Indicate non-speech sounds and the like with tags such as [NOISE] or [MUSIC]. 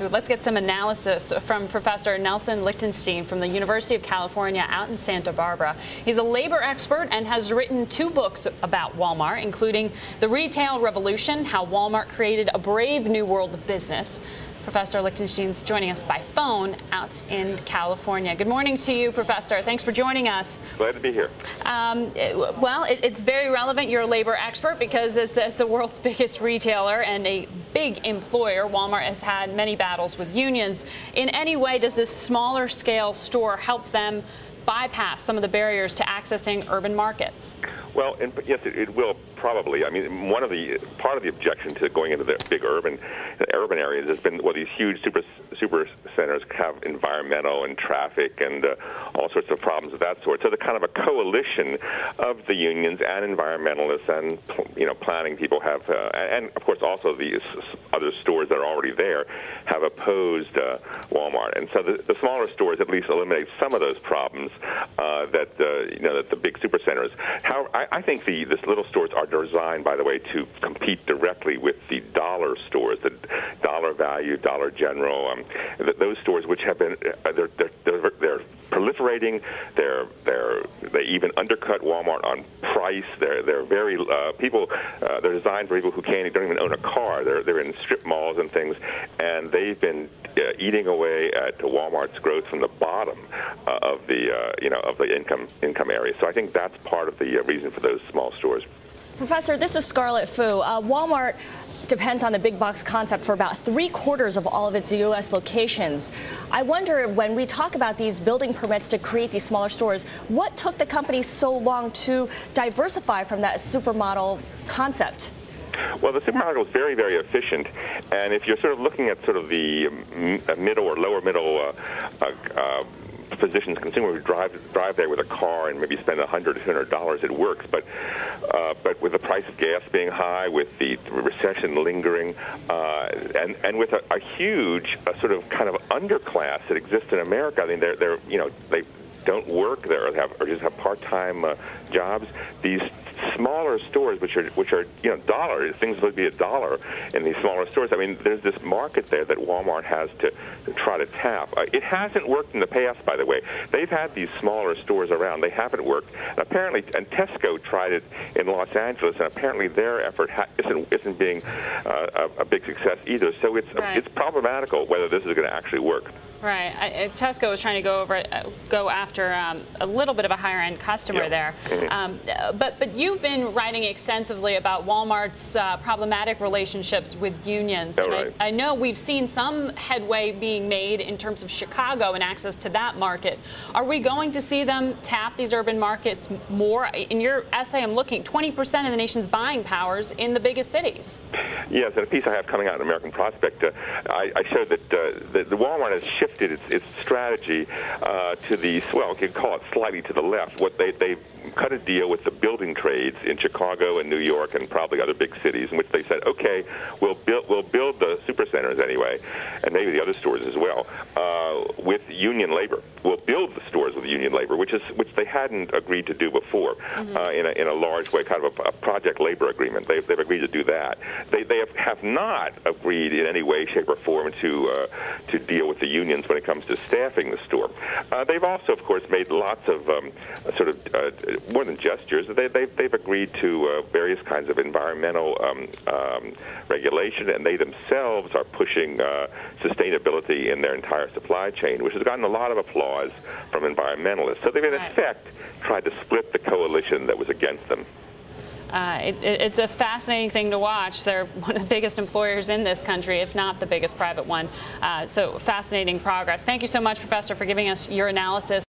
So let's get some analysis from Professor Nelson Lichtenstein from the University of California out in Santa Barbara. He's a labor expert and has written two books about Walmart, including The Retail Revolution, How Walmart Created a Brave New World of Business, Professor Lichtenstein's joining us by phone out in California. Good morning to you, Professor. Thanks for joining us. Glad to be here. Um, well, it, it's very relevant. You're a labor expert because as, as, the world's [LAUGHS] biggest retailer and a big employer, Walmart has had many battles with unions. In any way, does this smaller scale store help them bypass some of the barriers to accessing urban markets? Well, and, yes, it, it, will probably. I mean, one of the part of the objection to going into the big urban urban areas has been well, these huge super super centers have environmental and traffic and uh, all sorts of problems of that sort. So the kind of a coalition of the unions and environmentalists and you know planning people have, uh, and of course also these other stores that are already there have opposed uh, Walmart. And so the, the, smaller stores at least eliminate some of those problems uh, that uh, you know that the big supercenters. How I, I think the this little stores are designed, by the way, to compete directly with the dollar stores, the dollar value, Dollar General, um, th- those stores which have been uh, they're, they're, they're, they're proliferating. They're they're they even undercut Walmart on price. They're they're very uh, people. Uh, they're designed for people who can't don't even own a car. They're they're in strip malls and things, and they've been uh, eating away at Walmart's growth from the bottom uh, of the uh, you know of the income income area. So I think that's part of the uh, reason for those small stores. Professor, this is Scarlett Fu. Uh, Walmart depends on the big box concept for about three quarters of all of its U.S. locations. I wonder when we talk about these building permits to create these smaller stores, what took the company so long to diversify from that supermodel concept? Well, the supermarket was very, very efficient, and if you're sort of looking at sort of the middle or lower middle uh, uh, uh physicians, consumers who drive drive there with a car and maybe spend a hundred, two hundred dollars, it works. But uh, but with the price of gas being high, with the recession lingering, uh, and and with a, a huge uh, sort of kind of underclass that exists in America, I mean, they're they're you know they don't work there or have or just have part-time uh, jobs. These smaller stores, which are which are you know dollars, things would be a dollar in these smaller stores. I mean, there's this market there that Walmart has to, to try to tap. Uh, it hasn't worked in the past, by the way. They've had these smaller stores around. They haven't worked. And apparently, and Tesco tried it in Los Angeles, and apparently their effort ha- isn't isn't being uh, a, a, big success either. So it's right. it's problematical whether this is going to actually work. Right. I, Tesco was trying to go over, uh, go after um, a little bit of a higher end customer yeah. there. Mm-hmm. Um, but but you've been writing extensively about Walmart's uh, problematic relationships with unions, and right. I, I, know we've seen some headway being made in terms of Chicago and access to that market. Are we going to see them tap these urban markets more? In your essay, I'm looking 20% of the nation's buying powers in the biggest cities. Yes, and a piece I have coming out in American Prospect, uh, I, I showed that uh, the, the Walmart has shifted shifted its, its strategy uh, to the, well, you can call it slightly to the left. What they, they cut a deal with the building trades in Chicago and New York and probably other big cities in which they said, okay, we'll build, we'll build the supercenters anyway, and maybe the other stores as well, uh, with union labor. We'll build the stores with union labor, which is which they hadn't agreed to do before mm-hmm. uh, in, a, in a large way, kind of a, a project labor agreement. They've, they've agreed to do that. They, they have, have not agreed in any way, shape, or form to uh, to deal with the unions when it comes to staffing the store. Uh, they've also, of course, made lots of um, sort of uh, more than gestures. They, they've, they've agreed to uh, various kinds of environmental um, um, regulation, and they themselves are pushing uh, sustainability in their entire supply chain, which has gotten a lot of applause from environmentalists. So they've, in effect, tried to split the coalition that was against them. Uh, it, it's a fascinating thing to watch. They're [LAUGHS] one of the biggest employers in this country, if not the biggest private one. Uh, so fascinating progress. Thank you so much, Professor, for giving us your analysis.